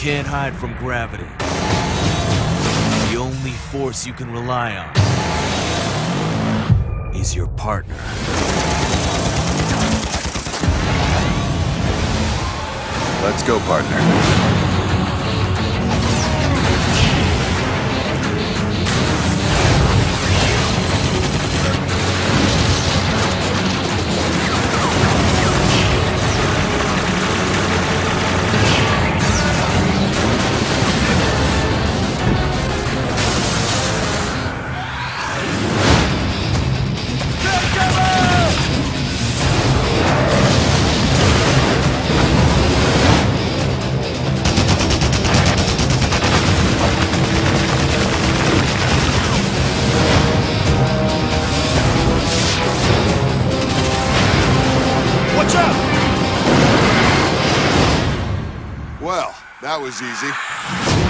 can't hide from gravity. The only force you can rely on is your partner. Let's go, partner. That was easy.